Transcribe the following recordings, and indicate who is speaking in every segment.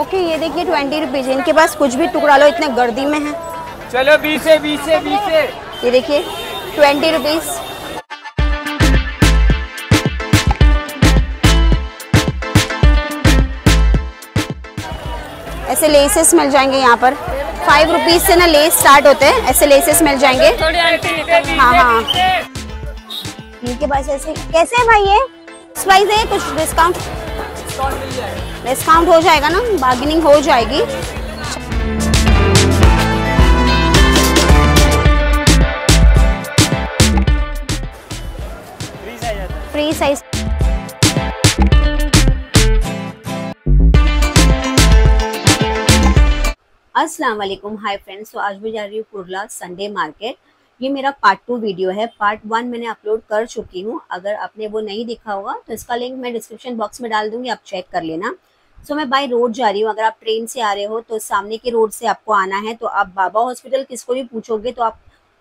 Speaker 1: Okay ये देखिए twenty rupees इनके पास कुछ भी टुकड़ा लो इतने गर्दी में है।
Speaker 2: चलो बीस से बीस बीस।
Speaker 1: ये देखिए ट्वेंटी रुपीज़। ऐसे लेसेस मिल जाएँगे यहाँ पर। फाइव रुपीज़ से ना लेस स्टार्ट होते हैं ऐसे लेसेस मिल जाएँगे। हाँ हाँ। इनके पास ऐसे कैसे है भाई ये? प्राइस है कुछ डिस्काउंट डिस्काउंट हो जाएगा ना बार्गेनिंग हो जाएगी। फ्री साइज़ अस्सलाम वालेकुम। हाय फ्रेंड्स तो आज मैं जा रही हूँ कुरला संडे मार्केट ये मेरा पार्ट टू वीडियो है। पार्ट वन मैंने अपलोड कर चुकी हूँ। अगर आपने वो नहीं देखा होगा तो इसका लिंक मैं डिस्क्रिप्शन बॉक्स में डाल दूँगी, आप चेक कर लेना। सो मैं बाई रोड जा रही हूँ। अगर आप ट्रेन से आ रहे हो तो सामने के रोड से आपको आना है तो आप बाबा हॉस्पिटल किसको भी पूछोगे तो आप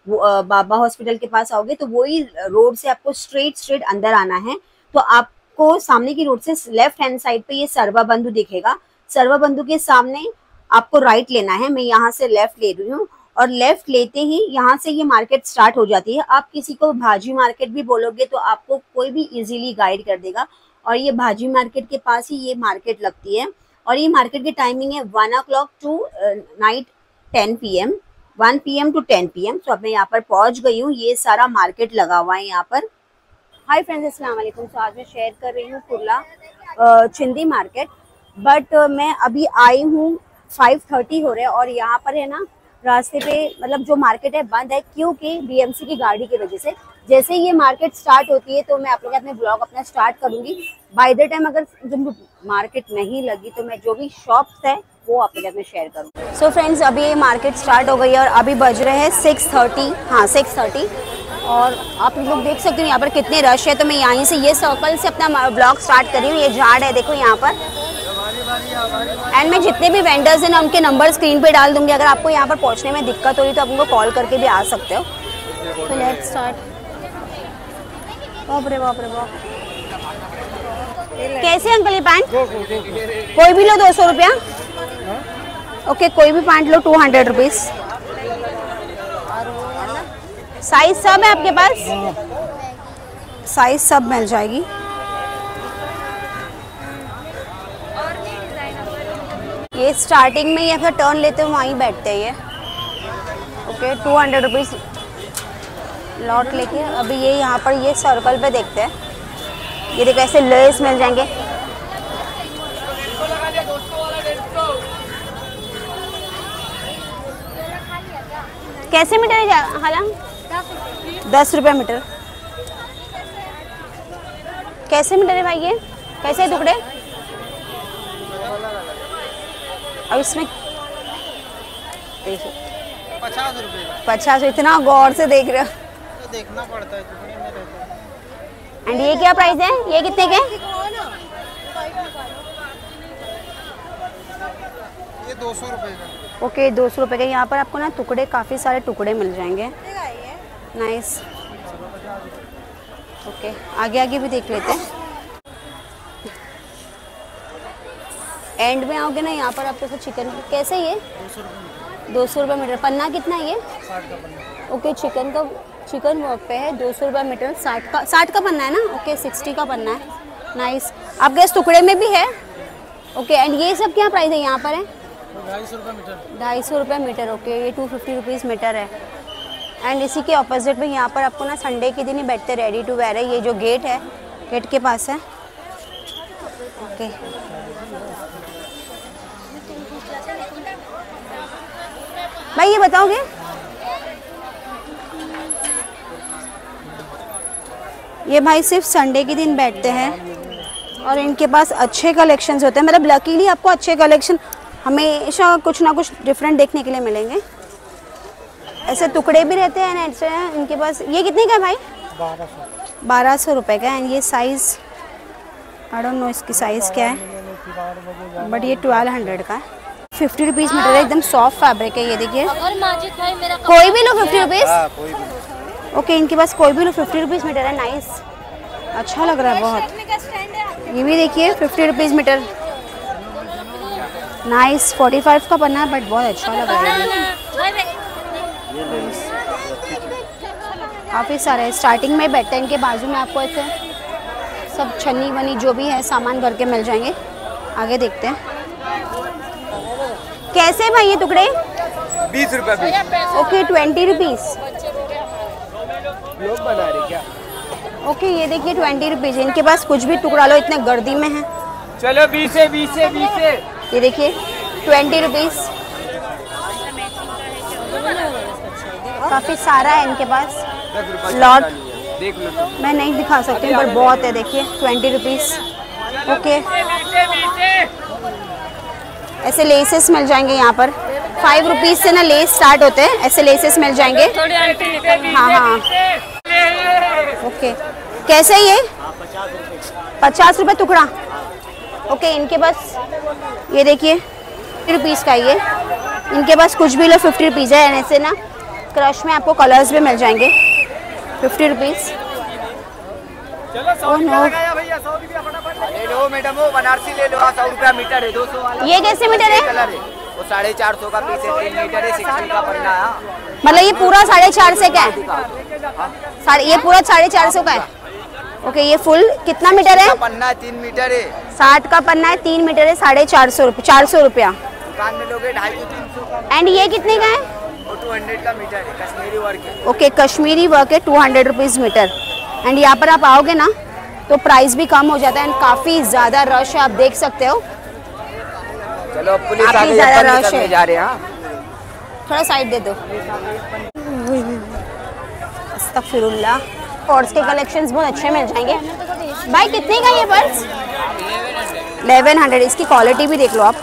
Speaker 1: बाबा हॉस्पिटल के पास आओगे तो वही रोड से आपको स्ट्रेट स्ट्रेट अंदर आना है। तो आपको सामने की रोड से लेफ़्ट हैंड साइड पे ये सर्वा बंधु दिखेगा। सर्वा बंधु के सामने आपको राइट लेना है। मैं यहाँ से लेफ़्ट ले रही हूँ और लेफ़्ट लेते ही यहाँ से ये मार्केट स्टार्ट हो जाती है। आप किसी को भाजी मार्केट भी बोलोगे तो आपको कोई भी इजीली गाइड कर देगा। और ये भाजी मार्केट के पास ही ये मार्केट लगती है। और ये मार्केट की टाइमिंग है one o'clock to night ten P M one P M to ten P M तो अब मैं यहाँ पर पहुँच गई हूँ। ये सारा मार्केट लगा हुआ है यहाँ पर। हाय फ्रेंड्स अस्सलाम वालेकुम। तो आज मैं शेयर कर रही हूँ कुर्ला चिंदी मार्केट बट मैं अभी आई हूँ फाइव थर्टी हो रहे हैं और यहाँ पर है ना, रास्ते पे मतलब जो मार्केट है बंद है क्योंकि बीएमसी की गाड़ी की वजह से। जैसे ही ये मार्केट स्टार्ट होती है तो मैं आप लोग अपने ब्लॉग अपना स्टार्ट करूँगी। बाय द टाइम अगर जब मार्केट नहीं लगी तो मैं जो भी शॉप्स है, वो आप लोग में शेयर करूँगी। सो फ्रेंड्स अभी ये मार्केट स्टार्ट हो गई है और अभी बज रहे हैं सिक्स थर्टी हाँ सिक्स थर्टी और आप लोग देख सकते हो यहाँ पर कितने रश है। तो मैं यहीं से ये सर्कल से अपना ब्लॉग स्टार्ट कर रही हूँ। ये झाड़ है, देखो यहाँ पर। एंड मैं जितने भी वेंडर्स हैं ना उनके नंबर स्क्रीन पे डाल दूँगी। अगर आपको यहाँ पर पहुँचने में दिक्कत हो रही तो आप उनको कॉल करके भी आ सकते हो। तो लेट्स स्टार्ट बाप कैसे अंकल ये पैंट? कोई भी लो दो सौ रुपया। ओके, कोई भी पैंट लो टू हंड्रेड रुपीज़ साइज़ सब है आपके पास? साइज़ सब मिल जाएगी। ये स्टार्टिंग में या फिर टर्न लेते हुए वहीं बैठते हैं ये। Okay, two hundred rupees lot लेके अभी ये यहाँ पर ये सर्कल पे देखते हैं। ये देखो ऐसे लेस मिल जाएँगे। कैसे मीटर है जा- हाला दस रुपये मीटर। कैसे मीटर है भाई ये? कैसे टुकड़े? अब इसमें
Speaker 3: पचास रुपए। का
Speaker 1: पचास इतना गौर से देख रहे हो।
Speaker 3: देखना पड़ता है में रहता है।
Speaker 1: एंड ये क्या प्राइस है? ये कितने के?
Speaker 3: ये दो सौ रुपये का।
Speaker 1: ओके दो सौ रुपये के। यहाँ पर आपको ना टुकड़े काफ़ी सारे टुकड़े मिल जाएँगे। नाइस ओके आगे आगे भी देख लेते हैं। एंड में आओगे ना यहाँ पर आपको चिकन कैसे ये? दो सौ रुपये मीटर। पन्ना कितना है ये?
Speaker 3: साठ का पन्ना।
Speaker 1: ओके चिकन का चिकन वर्क पे है दो सौ रुपये मीटर साठ का साठ का बनना है ना? ओके सिक्सटी का बनना है। नाइस आपके इस टुकड़े में भी है। ओके एंड ये सब क्या प्राइस है? यहाँ पर है?
Speaker 3: ढाई सौ रुपये मीटर।
Speaker 1: ढाई सौ रुपये मीटर ओके ये टू फिफ्टी रुपीज़ मीटर है। एंड इसी के ऑपोजिट में यहाँ पर आपको ना संडे के दिन ही बैठते रेडी टू वेयर है। ये जो गेट है गेट के पास है। ओके भाई ये बताओगे? ये भाई सिर्फ़ संडे के दिन बैठते हैं और इनके पास अच्छे कलेक्शंस होते हैं। मतलब लकीली आपको अच्छे कलेक्शन हमेशा कुछ ना कुछ डिफरेंट देखने के लिए मिलेंगे। ऐसे टुकड़े भी रहते हैं ऐसे इनके पास। ये कितने का है भाई?
Speaker 3: बारह सौ
Speaker 1: रुपये का एंड ये साइज़ आई डोंट नो इसकी साइज़ क्या है बट ये ट्वेल्व हंड्रेड का है। फिफ्टी रुपीज़ मीटर है एकदम सॉफ्ट फैब्रिक है ये देखिए। कोई भी लो फिफ्टी रुपीज़
Speaker 3: हाँ कोई भी
Speaker 1: ओके इनके पास कोई भी लो फिफ्टी रुपीज़ मीटर है नाइस अच्छा लग रहा है बहुत। ये भी देखिए fifty rupees metre nice forty five का पन्ना है बट बहुत अच्छा लग रहा है। काफ़ी सारे स्टार्टिंग में बैठते हैं इनके बाजू में आपको ऐसे सब छन्नी वनी जो भी है सामान भर के मिल जाएँगे। आगे देखते हैं। कैसे भाई ये टुकड़े?
Speaker 2: बीस रुपए
Speaker 1: ओके ट्वेंटी रुपीज़
Speaker 2: लोग बना रहे क्या?
Speaker 1: ओके ये देखिए ट्वेंटी रुपीज़ इनके पास कुछ भी टुकड़ा लो इतने गर्दी में है।
Speaker 2: चलो बीस से बीस से बीस
Speaker 1: ये देखिए ट्वेंटी रुपीज़। काफ़ी सारा है इनके पास। लॉट।
Speaker 2: देख लो
Speaker 1: मैं नहीं दिखा सकती हूँ पर बहुत है देखिए ट्वेंटी रुपीज़। ओके। ऐसे लेसेस मिल जाएँगे यहाँ पर। फाइव रुपीज़ से ना लेस स्टार्ट होते हैं ऐसे लेसेस मिल जाएँगे। हाँ हाँ। ओके कैसे ये? पचास रुपये टुकड़ा। ओके इनके पास ये देखिए फिफ्टी रुपीज़ का ये। इनके पास कुछ भी लो फिफ्टी रुपीज़ है। ऐसे ना क्रश में आपको कलर्स भी मिल जाएँगे। फिफ्टी रुपीज़
Speaker 2: चलो सौ
Speaker 1: ओह
Speaker 2: रुपया
Speaker 1: नो
Speaker 2: लगाया भैया सौ रुपया फटाफट। ले लो मैडम वो बनारसी ले लो। हाँ सौ रुपया मीटर है दो सौ
Speaker 1: ये कैसे मीटर है?
Speaker 2: कलर है। वो साढ़े चार सौ का पीस है तीन मीटर है सिक्सटी का पड़ना है
Speaker 1: मतलब ये पूरा साढ़े चार सौ का है? ये पूरा साढ़े चार सौ का है? ओके ये फुल कितना मीटर है?
Speaker 2: पन्ना है तीन मीटर है।
Speaker 1: साठ का पन्ना है तीन मीटर है साढ़े चार सौ रुपये चार सौ रुपया।
Speaker 2: दुकान में लोगे ढाई सौ तीन सौ
Speaker 1: एंड ये कितने का है?
Speaker 2: टू हंड्रेड का मीटर है कश्मीरी वर्क है।
Speaker 1: ओके कश्मीरी वर्क है two hundred rupees metre and यहाँ पर आप आओगे ना तो प्राइस भी कम हो जाता है एंड काफ़ी ज़्यादा रश है आप देख सकते हो।
Speaker 2: चलो पुलिस आगे
Speaker 1: ज़्यादा रश है।
Speaker 2: जा रहे हैं हाँ।
Speaker 1: थोड़ा साइड दे दो। अस्तगफिरुल्लाह। पर्स के कलेक्शंस बहुत अच्छे मिल जाएँगे। भाई कितने का ये पर्स? 1100 इसकी क्वालिटी भी देख लो आप।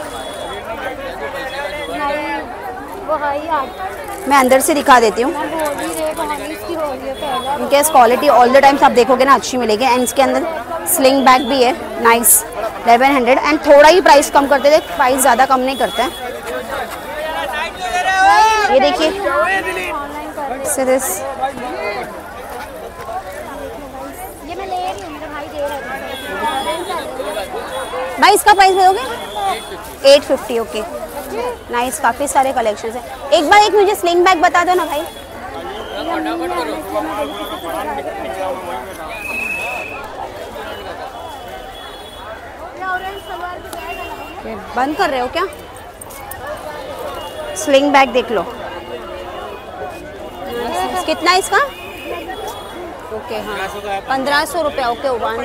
Speaker 1: मैं अंदर से दिखा देती हूँ। इनके क्वालिटी ऑल द टाइम्स आप देखोगे ना अच्छी मिलेगी। एंड इसके अंदर स्लिंग बैग भी है। नाइस 1100 एंड थोड़ा ही प्राइस कम करते थे प्राइस ज़्यादा कम नहीं करते हैं। ये देखिए भाई, इसका प्राइस बताओगे एट फिफ्टी ओके नाइस काफ़ी सारे कलेक्शंस हैं। एक बार एक मुझे स्लिंग बैग बता दो ना भाई। बंद कर रहे हो क्या? स्लिंग बैग देख लो। कितना है इसका? ओके हाँ। पंद्रह सौ रुपया ओके वन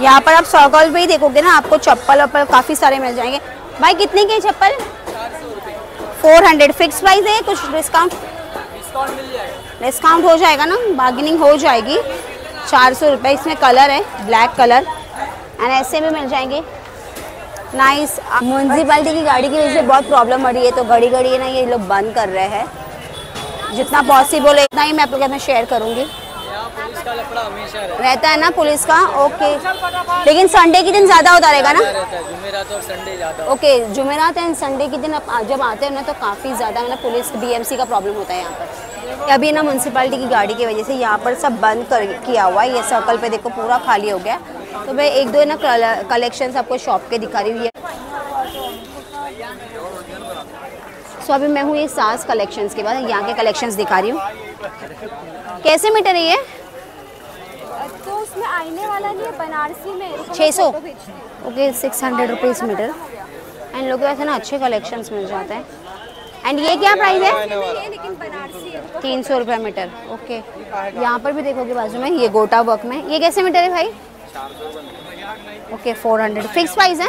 Speaker 1: यहाँ पर आप पे ही देखोगे ना, आपको चप्पल वप्पल काफ़ी सारे मिल जाएँगे। भाई, कितने के चप्पल? फोर हंड्रेड फिक्स प्राइस है कुछ डिस्काउंट डिस्काउंट हो जाएगा ना बार्गेनिंग हो जाएगी। चार सौ रुपये, इसमें कलर है ब्लैक कलर एंड ऐसे भी मिल जाएँगे। नाइस म्यूनसिपैलिटी की गाड़ी की वजह से बहुत प्रॉब्लम हो रही है तो घड़ी घड़ी है ना ये लोग बंद कर रहे हैं। जितना पॉसिबल है इतना ही मैं आप लोगों शेयर करूँगी। रहता है। ना पुलिस का? ओके लेकिन संडे के दिन ज़्यादा होता रहेगा ना? ओके जुमेरात एंड संडे के दिन आप जब आते हो ना तो काफ़ी ज़्यादा मतलब पुलिस बीएमसी का प्रॉब्लम होता है यहाँ पर। अभी ना म्यूनसिपैलिटी की गाड़ी की वजह से यहाँ पर सब बंद कर किया हुआ है ये सर्कल पे देखो पूरा खाली हो गया। तो मैं एक दो ना कलेक्शन आपको शॉप के दिखा रही हूँ ये। सो so, अभी मैं हूँ ये सास कलेक्शंस के बाद यहाँ के कलेक्शंस दिखा रही हूँ। कैसे मीटर है ये?
Speaker 4: तो उसमें आईने वाला नहीं है बनारसी में रुको मैं
Speaker 1: 600
Speaker 4: फ़ोटो भेजती हूँ।
Speaker 1: Okay six hundred rupees metre and लोग वैसे ना अच्छे कलेक्शंस मिल जाते हैं। एंड ये क्या प्राइस है?
Speaker 4: है।
Speaker 1: तीन सौ रुपये मीटर ओके यहाँ पर भी देखोगे बाजू में ये गोटा वर्क में। ये कैसे मीटर है भाई? Okay four hundred fixed price है?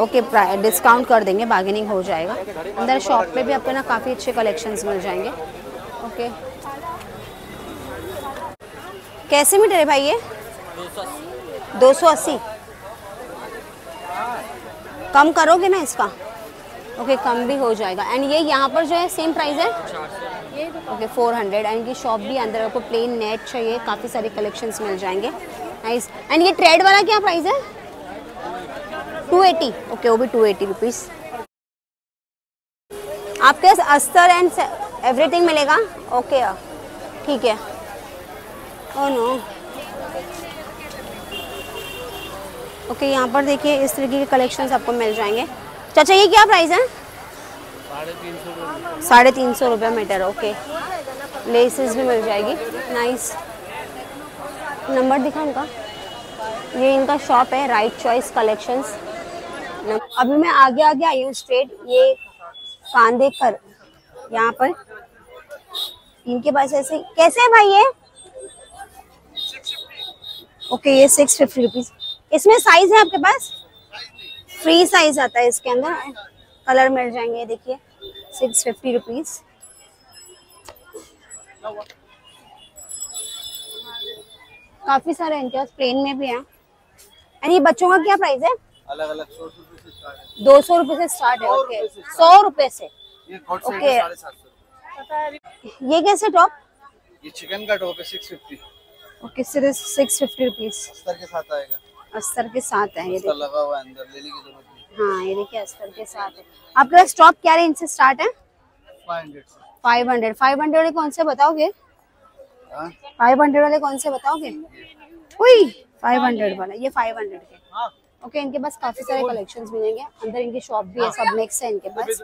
Speaker 1: ओके डिस्काउंट कर देंगे बार्गेनिंग हो जाएगा। अंदर शॉप पे भी आपको ना काफ़ी अच्छे कलेक्शंस मिल जाएँगे। ओके कैसे मीटर है भाई ये? दो सौ अस्सी। कम करोगे ना इसका? ओके कम भी हो जाएगा। एंड ये यहाँ पर जो है सेम प्राइस है? ओके फोर हंड्रेड एंड ये शॉप भी अंदर आपको प्लेन नेट चाहिए, काफ़ी सारे कलेक्शंस मिल जाएँगे. नाइस एंड ये ट्रेड वाला क्या प्राइस है? टू एटी ओके वो भी टू एटी रुपीज़ आपके पास अस्तर एंड एवरीथिंग मिलेगा? ओके ठीक है. ओ नो ओके यहाँ पर देखिए इस तरीके के कलेक्शंस आपको मिल जाएँगे. चाचा, ये क्या प्राइस है? साढ़े तीन सौ रुपये मीटर ओके लेसेस भी मिल जाएगी. नाइस नंबर दिखा उनका. ये इनका शॉप है राइट चॉइस कलेक्शंस अभी मैं आगे आगे आई हूँ स्ट्रेट ये कान देख कर यहाँ पर. इनके पास ऐसे कैसे है भाई ये? ओके ये सिक्स फिफ्टी रुपीज़ इसमें साइज़ है आपके पास? फ्री साइज़ आता है इसके अंदर. कलर मिल जाएँगे, देखिए. सिक्स फिफ्टी रुपीज़ काफ़ी सारे इनके पास प्लेन में भी है। एंड ये बच्चों का क्या प्राइस है?
Speaker 3: अलग अलग सौ रुपए है।
Speaker 1: दो सौ रुपए से स्टार्ट है ओके सौ रुपए से।
Speaker 3: सौ।
Speaker 1: ये कैसे टॉप
Speaker 3: ये चिकन का टॉप है सिक्स फिफ्टी
Speaker 1: ओके सिर्फ़ सिक्स फिफ्टी रुपीज़
Speaker 3: अस्तर के साथ आएगा।
Speaker 1: अस्तर के साथ है ये
Speaker 3: लगा हुआ है अंदर लेने की ज़रूरत
Speaker 1: हाँ ये देखिए अस्तर के साथ है। आपके पास टॉप क्या रेंज से स्टार्ट है?
Speaker 3: फाइव हंड्रेड
Speaker 1: फाइव हंड्रेड वाले कौन से बताओगे?
Speaker 3: हाँ?
Speaker 1: फाइव हंड्रेड वाले कौन से बताओगे? उई फाइव हंड्रेड वाला ये फाइव हंड्रेड के।
Speaker 3: हाँ।
Speaker 1: ओके इनके पास काफ़ी सारे कलेक्शंस मिलेंगे। अंदर इनकी शॉप भी है सब मिक्स है इनके पास।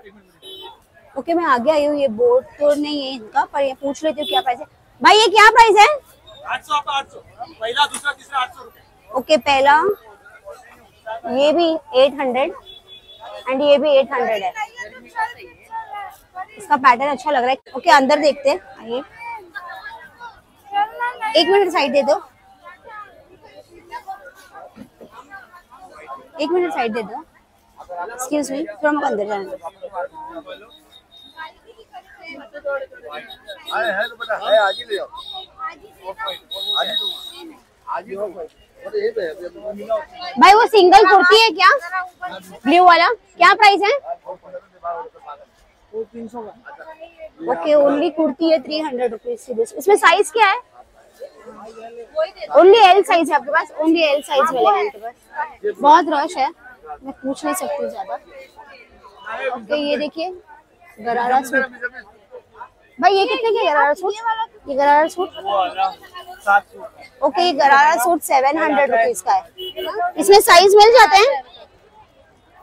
Speaker 1: ओके मैं आगे आई हूँ ये बोर्ड तो नहीं है इनका पर ये पूछ लेती हूँ क्या प्राइस है। भाई ये क्या प्राइस है?
Speaker 3: सौ पहला दूसरा तीसरा आठ सौ रुपए
Speaker 1: ओके पहला ये भी एट हंड्रेड एंड ये भी एट हंड्रेड है। इसका पैटर्न अच्छा लग रहा है। ओके अंदर देखते हैं। आइए। एक मिनट साइड दे दो। एक मिनट साइड दे दो। एक्सक्यूज मी थोड़ा हमको अंदर
Speaker 3: अरे है तो ले जाओ ही दूँगा। आज
Speaker 1: भाई, वो सिंगल कुर्ती है क्या? ब्लू वाला? क्या प्राइस है? ओके ओनली कुर्ती है थ्री हंड्रेड रुपीज़ इसमें साइज़ क्या है? ओनली एल साइज़ है आपके पास? ओनली एल साइज़ मिलेगा इनके पास। बहुत रश है। मैं पूछ नहीं सकती ज़्यादा। ओके ये देखिए गरारा सूट भाई ये कितने के गरारा सूट? ये गरारा सूट? ओके ये गरारा सूट सेवन हंड्रेड रुपीज़ का है। इसमें साइज़ मिल जाते हैं?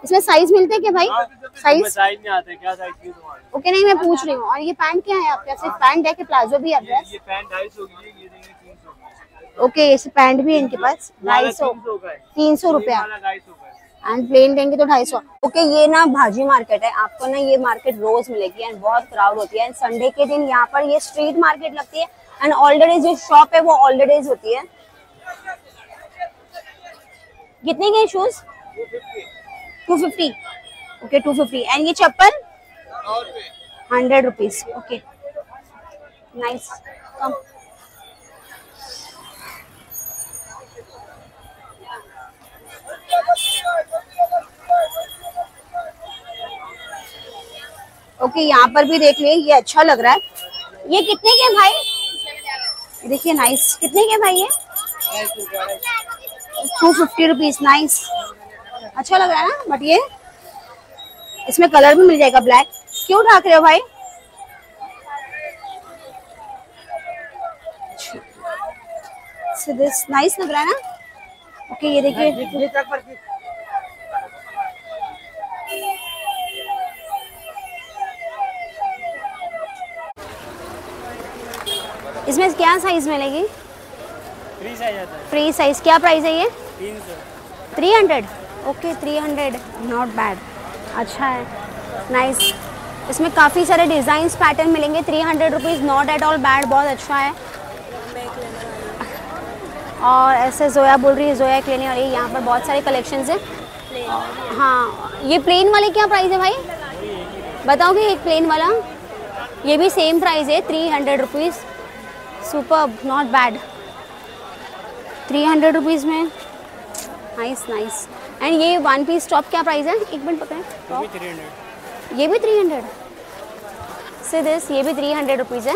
Speaker 1: इसमें साइज़ मिलते हैं क्या भाई? साइज़
Speaker 3: साइज़ नहीं आते क्या साइज़ की तुम्हारी?
Speaker 1: ओके नहीं मैं पूछ रही हूँ। और ये पैंट क्या है आपके पास सिर्फ़ पैंट है कि प्लाजो भी है? आपके पास
Speaker 3: ये पैंट ढाई सौ की है, ये देंगे तीन सौ
Speaker 1: ओके इस पैंट भी है इनके पास। ढाई सौ।
Speaker 3: तीन सौ है।
Speaker 1: रुपया।
Speaker 3: है
Speaker 1: एंड प्लेन लेंगे तो ढाई सौ। ओके ये ना भाजी मार्केट है। आपको ना ये मार्केट रोज मिलेगी एंड बहुत क्राउड होती है। एंड संडे के दिन यहाँ पर ये स्ट्रीट मार्केट लगती है। एंड ऑलरेडी जो शॉप है वो ऑलरेडी होती है। कितने के shoes two fifty okay two fifty and ये चप्पल? हंड्रेड रुपीज़ ओके नाइस कम ओके, यहाँ पर भी देख लिए ये अच्छा लग रहा है। ये कितने के भाई? देखिए नाइस कितने के भाई ये? टू फिफ्टी रुपीज़ नाइस अच्छा लग रहा है ना बट ये? इसमें कलर भी मिल जाएगा ब्लैक क्यों ढाक रहे हो भाई? नाइस लग रहा है ना? ओके ये देखिए। इसमें क्या साइज़ मिलेगी?
Speaker 3: फ्री साइज़ आता है।
Speaker 1: फ्री साइज़ क्या प्राइस है ये? Three hundred okay three hundred not bad अच्छा है. नाइस इसमें काफ़ी सारे डिज़ाइंस पैटर्न मिलेंगे. Three hundred rupees not at all bad बहुत अच्छा है. और ऐसे जोया बोल रही है जोया एक लेने वाली है. यहाँ पर बहुत सारे कलेक्शन हैं. हाँ. ये प्लेन वाले क्या प्राइस है भाई? बताओगे एक प्लेन वाला? ये भी सेम प्राइस है. Three hundred rupees super not bad three hundred rupees में। नाइस नाइस एंड ये वन पीस टॉप क्या प्राइस है? एक मिनट पकड़ें। ये भी थ्री हंड्रेड से दिस ये भी थ्री हंड्रेड रुपीज़ है।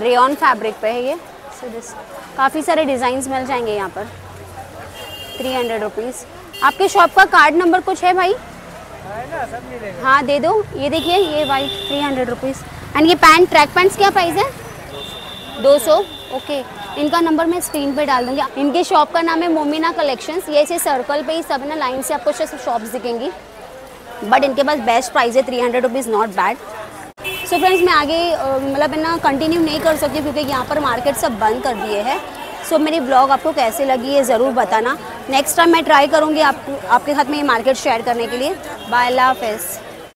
Speaker 1: रेयन फैब्रिक पे है ये। से दिस काफ़ी सारे डिज़ाइंस मिल जाएँगे यहाँ पर। थ्री हंड्रेड रुपीज़ आपके शॉप का कार्ड नंबर कुछ है भाई?
Speaker 3: है
Speaker 1: हाँ दे दो। ये देखिए ये white three hundred rupees and ये पैंट ट्रैक पैंट्स क्या प्राइस है? दो सौ ओके। इनका नंबर मैं स्क्रीन पे डाल दूँगी। इनके शॉप का नाम है मोमिना कलेक्शंस। ये इसे सर्कल पे ही सब ना लाइन से आपको शॉप्स दिखेंगी। बट इनके पास बेस्ट प्राइस है three hundred rupees not bad so friends मैं आगे मतलब ना कंटिन्यू नहीं कर सकती क्योंकि यहाँ पर मार्केट सब बंद कर दिए है। सो so, मेरी ब्लॉग आपको कैसे लगी है ज़रूर बताना। नेक्स्ट टाइम मैं ट्राई करूँगी आपको आपके साथ में ये मार्केट शेयर करने के लिए। बाय हाफिज़